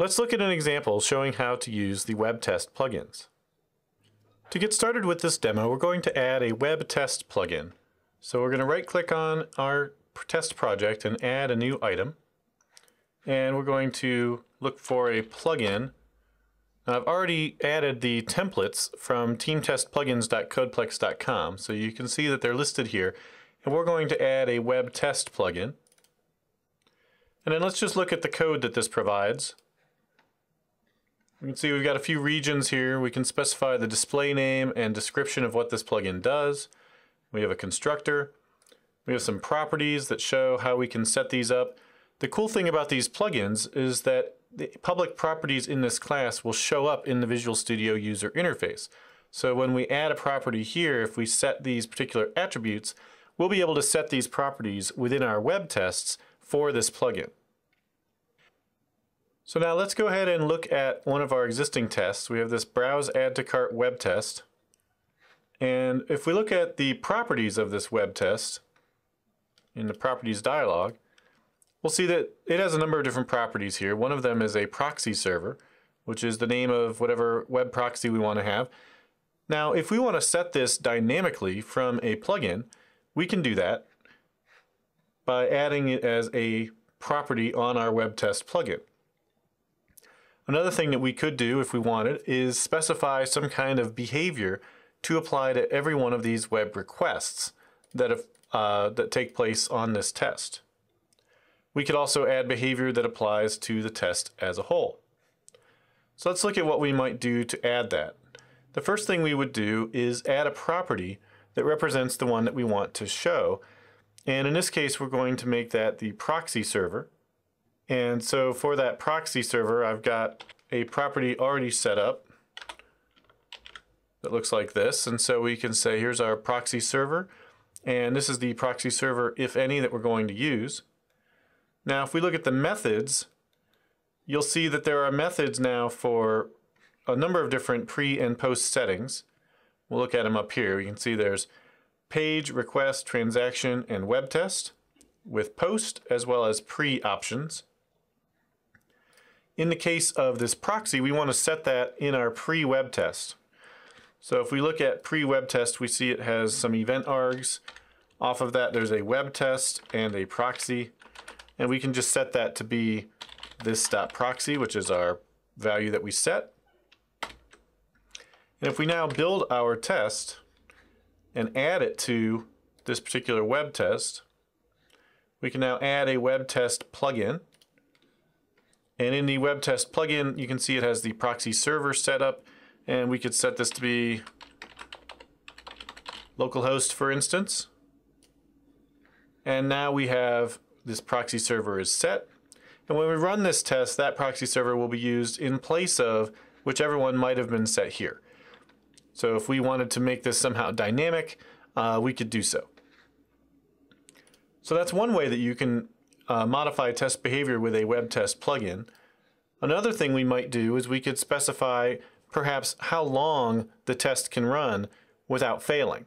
Let's look at an example showing how to use the web test plugins. To get started with this demo, we're going to add a web test plugin. So we're going to right click on our test project and add a new item. And we're going to look for a plugin. Now I've already added the templates from teamtestplugins.codeplex.com, so you can see that they're listed here. And we're going to add a web test plugin. And then let's just look at the code that this provides. We can see we've got a few regions here. We can specify the display name and description of what this plugin does. We have a constructor. We have some properties that show how we can set these up. The cool thing about these plugins is that the public properties in this class will show up in the Visual Studio user interface. So when we add a property here, if we set these particular attributes, we'll be able to set these properties within our web tests for this plugin. So now let's go ahead and look at one of our existing tests. We have this Browse Add to Cart web test. And if we look at the properties of this web test in the properties dialog, we'll see that it has a number of different properties here. One of them is a proxy server, which is the name of whatever web proxy we want to have. Now, if we want to set this dynamically from a plugin, we can do that by adding it as a property on our web test plugin. Another thing that we could do if we wanted is specify some kind of behavior to apply to every one of these web requests that, have, uh, that take place on this test. We could also add behavior that applies to the test as a whole. So let's look at what we might do to add that. The first thing we would do is add a property that represents the one that we want to show. And in this case, we're going to make that the proxy server. And so for that proxy server, I've got a property already set up that looks like this. And so we can say, here's our proxy server. And this is the proxy server, if any, that we're going to use. Now, if we look at the methods, you'll see that there are methods now for a number of different pre and post settings. We'll look at them up here. You can see there's page, request, transaction, and web test with post as well as pre options. In the case of this proxy, we want to set that in our pre-web test. So if we look at pre-web test, we see it has some event args. Off of that, there's a web test and a proxy. And we can just set that to be this dot proxy, which is our value that we set. And if we now build our test and add it to this particular web test, we can now add a web test plugin. And in the web test plugin, you can see it has the proxy server set up, and we could set this to be localhost, for instance. And now we have this proxy server is set. And when we run this test, that proxy server will be used in place of whichever one might have been set here. So if we wanted to make this somehow dynamic, uh, we could do so. So that's one way that you can uh, modify test behavior with a web test plugin. Another thing we might do is we could specify perhaps how long the test can run without failing.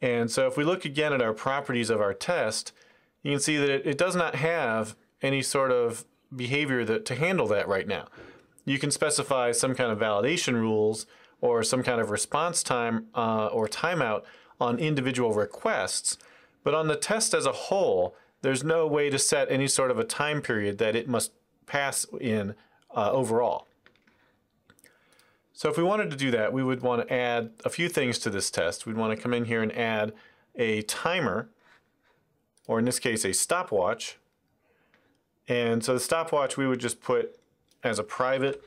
And so if we look again at our properties of our test, you can see that it, it does not have any sort of behavior that, to handle that right now. You can specify some kind of validation rules or some kind of response time uh, or timeout on individual requests, but on the test as a whole, there's no way to set any sort of a time period that it must pass in uh, overall. So if we wanted to do that, we would want to add a few things to this test. We'd want to come in here and add a timer, or in this case, a stopwatch. And so the stopwatch we would just put as a private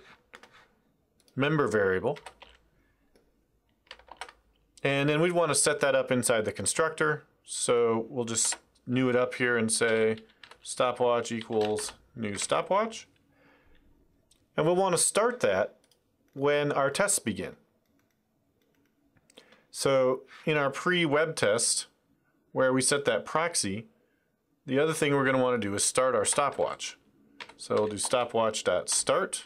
member variable. And then we'd want to set that up inside the constructor. So we'll just new it up here and say stopwatch equals new stopwatch. And we'll want to start that when our tests begin. So in our pre-web test, where we set that proxy, the other thing we're going to want to do is start our stopwatch. So we'll do stopwatch.start.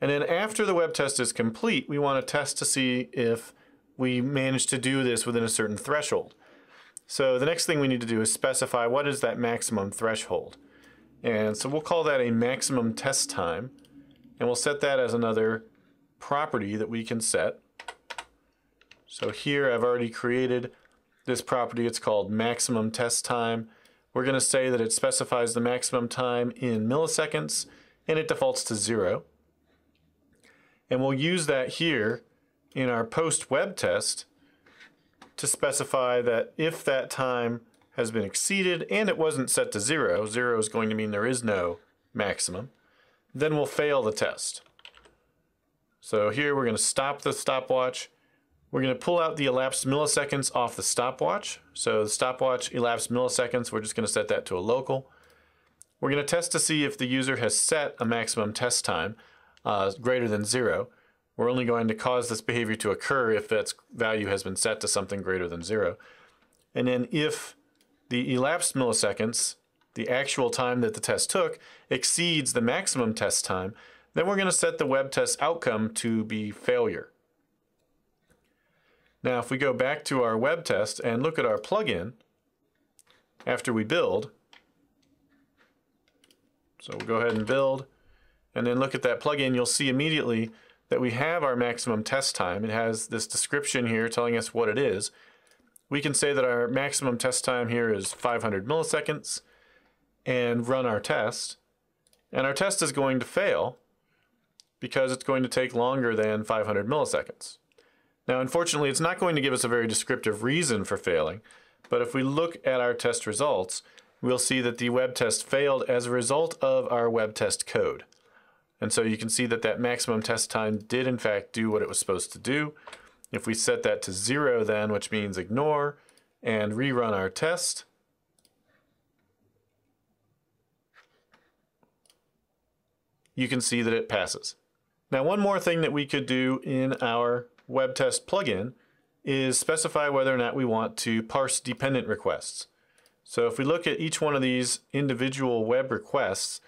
And then after the web test is complete, we want to test to see if we manage to do this within a certain threshold. So the next thing we need to do is specify what is that maximum threshold. And so we'll call that a maximum test time. And we'll set that as another property that we can set. So here I've already created this property. It's called maximum test time. We're going to say that it specifies the maximum time in milliseconds and it defaults to zero. And we'll use that here in our post web test to specify that if that time has been exceeded and it wasn't set to zero, zero is going to mean there is no maximum, then we'll fail the test. So here we're going to stop the stopwatch. We're going to pull out the elapsed milliseconds off the stopwatch. So the stopwatch elapsed milliseconds, we're just going to set that to a local. We're going to test to see if the user has set a maximum test time uh, greater than zero. We're only going to cause this behavior to occur if its value has been set to something greater than zero. And then if the elapsed milliseconds, the actual time that the test took, exceeds the maximum test time, then we're going to set the web test outcome to be failure. Now, if we go back to our web test and look at our plugin after we build, so we'll go ahead and build, and then look at that plugin, you'll see immediately that we have our maximum test time. It has this description here telling us what it is. We can say that our maximum test time here is 500 milliseconds and run our test. And our test is going to fail because it's going to take longer than 500 milliseconds. Now, unfortunately, it's not going to give us a very descriptive reason for failing, but if we look at our test results, we'll see that the web test failed as a result of our web test code. And so you can see that that maximum test time did in fact do what it was supposed to do. If we set that to zero then, which means ignore, and rerun our test, you can see that it passes. Now, one more thing that we could do in our web test plugin is specify whether or not we want to parse dependent requests. So if we look at each one of these individual web requests,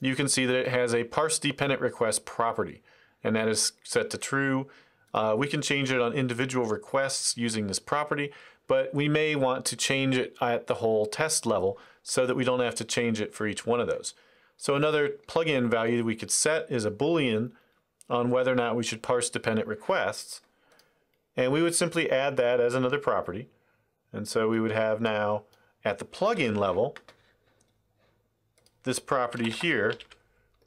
you can see that it has a parse dependent request property, and that is set to true. Uh, we can change it on individual requests using this property, but we may want to change it at the whole test level so that we don't have to change it for each one of those. So another plugin value we could set is a boolean on whether or not we should parse dependent requests. And we would simply add that as another property. And so we would have now at the plugin level this property here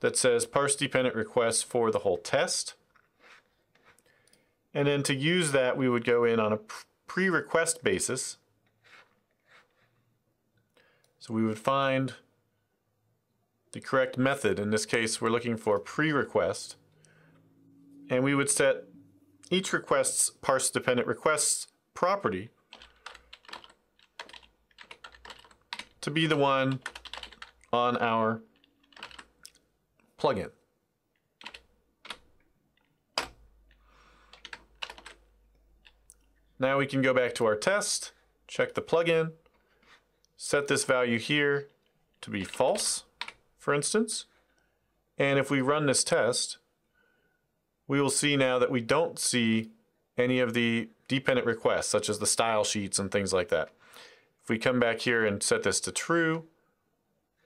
that says parse dependent requests for the whole test. And then to use that, we would go in on a pre-request basis. So we would find the correct method. In this case, we're looking for pre-request and we would set each request's parse dependent requests property to be the one on our plugin. Now we can go back to our test, check the plugin, set this value here to be false, for instance. And if we run this test, we will see now that we don't see any of the dependent requests, such as the style sheets and things like that. If we come back here and set this to true,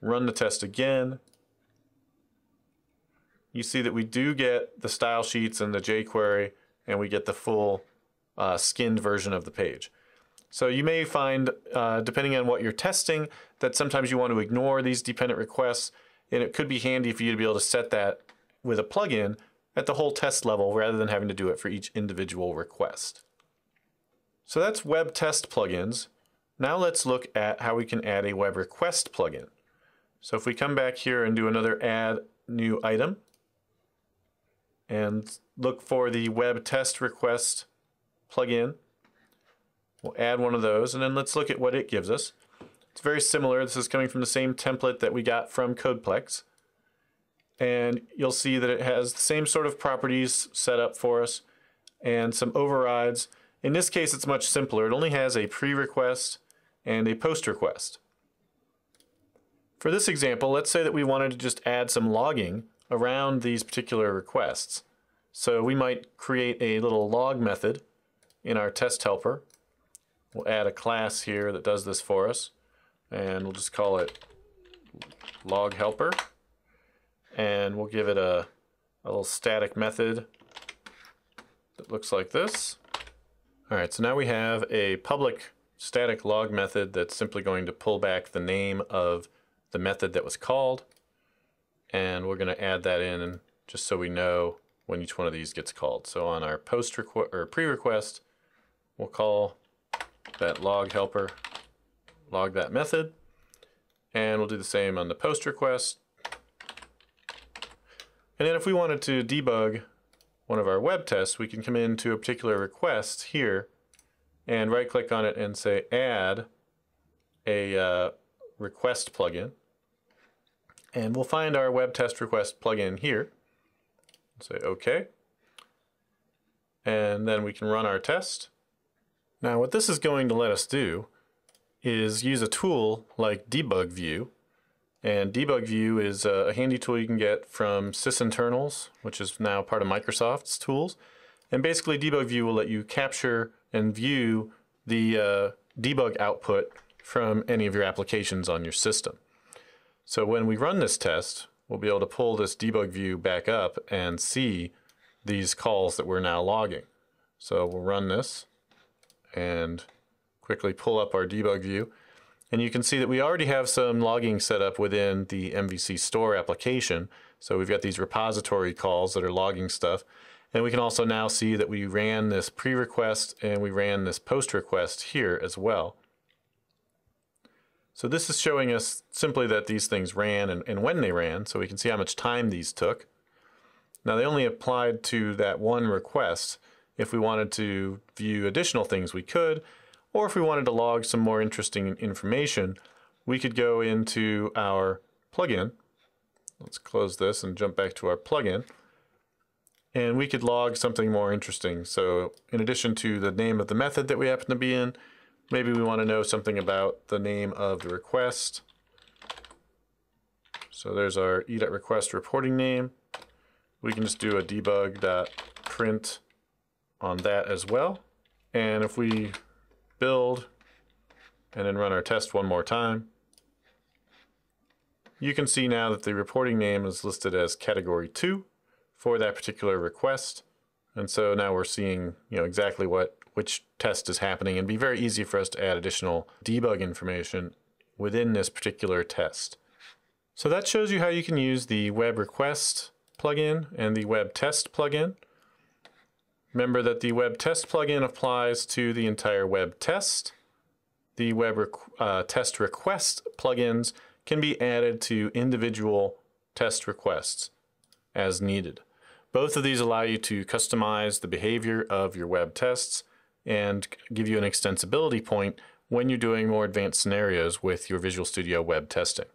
run the test again, you see that we do get the style sheets and the jQuery, and we get the full uh, skinned version of the page. So you may find, uh, depending on what you're testing, that sometimes you want to ignore these dependent requests, and it could be handy for you to be able to set that with a plugin at the whole test level rather than having to do it for each individual request. So that's web test plugins. Now let's look at how we can add a web request plugin. So if we come back here and do another add new item and look for the web test request plugin, we'll add one of those and then let's look at what it gives us. It's very similar. This is coming from the same template that we got from Codeplex and you'll see that it has the same sort of properties set up for us and some overrides. In this case, it's much simpler. It only has a pre-request and a post request. For this example, let's say that we wanted to just add some logging around these particular requests. So we might create a little log method in our test helper. We'll add a class here that does this for us, and we'll just call it log helper, and we'll give it a, a little static method that looks like this. All right, so now we have a public static log method that's simply going to pull back the name of the method that was called. And we're going to add that in just so we know when each one of these gets called. So on our post request or pre-request, we'll call that log helper, log that method. And we'll do the same on the post request. And then if we wanted to debug one of our web tests, we can come into a particular request here and right click on it and say add a uh, request plugin. And we'll find our web test request plugin here. Say OK. And then we can run our test. Now what this is going to let us do is use a tool like Debug View. And Debug View is a handy tool you can get from sysinternals, which is now part of Microsoft's tools. And basically Debug View will let you capture and view the uh, debug output from any of your applications on your system. So when we run this test, we'll be able to pull this debug view back up and see these calls that we're now logging. So we'll run this and quickly pull up our debug view. And you can see that we already have some logging set up within the MVC store application. So we've got these repository calls that are logging stuff. And we can also now see that we ran this pre-request and we ran this post request here as well. So this is showing us simply that these things ran and, and when they ran, so we can see how much time these took. Now they only applied to that one request. If we wanted to view additional things, we could, or if we wanted to log some more interesting information, we could go into our plugin. Let's close this and jump back to our plugin. And we could log something more interesting. So in addition to the name of the method that we happen to be in, maybe we want to know something about the name of the request. So there's our e.request reporting name. We can just do a debug.print on that as well. And if we build and then run our test one more time, you can see now that the reporting name is listed as category 2 for that particular request. And so now we're seeing you know exactly what which test is happening and be very easy for us to add additional debug information within this particular test. So that shows you how you can use the web request plugin and the web test plugin. Remember that the web test plugin applies to the entire web test. The web uh, test request plugins can be added to individual test requests as needed. Both of these allow you to customize the behavior of your web tests and give you an extensibility point when you're doing more advanced scenarios with your Visual Studio web testing.